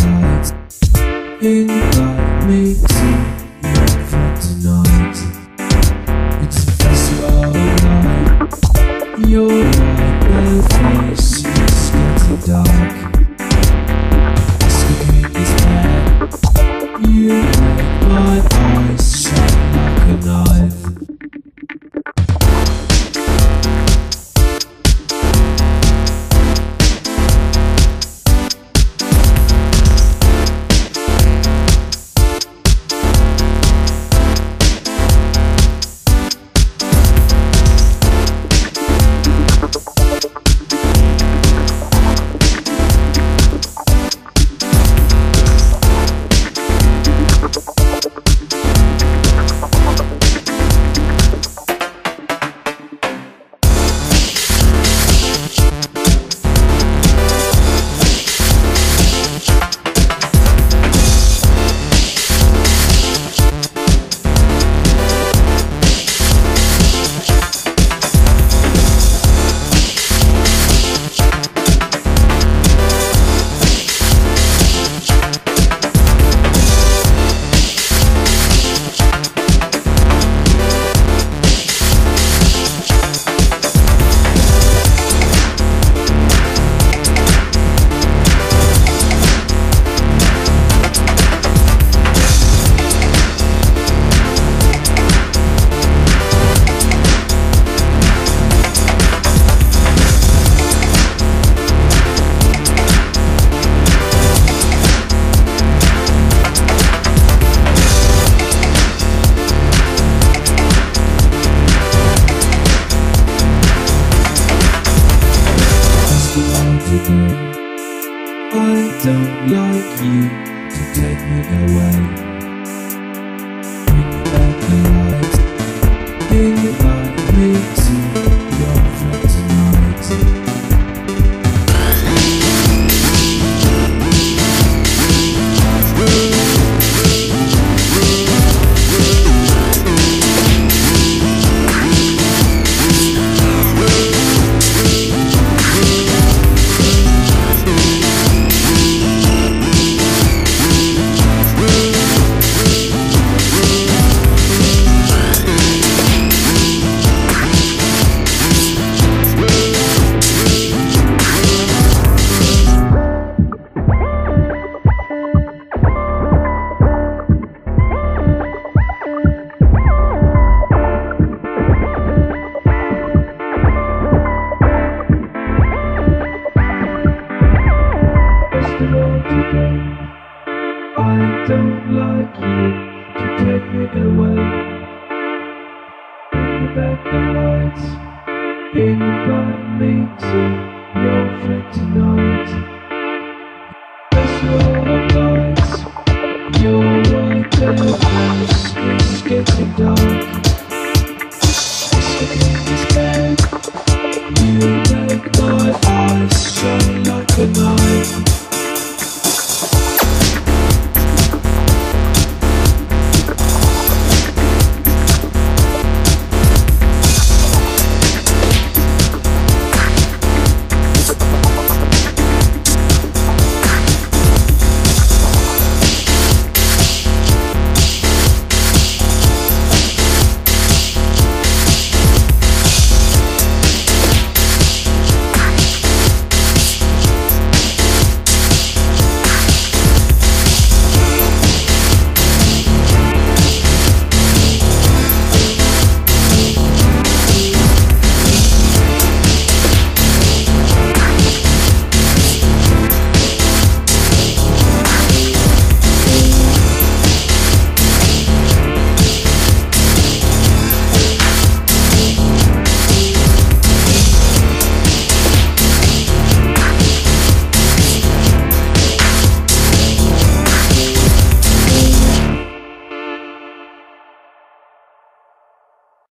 eyes In me makes it for tonight It's a festival of You're I don't like you to take me away. don't like you to take me away. Bring back the lights, invite me to your friend tonight. That's all of lights, your white house is getting dark. You make my eyes shine like a night.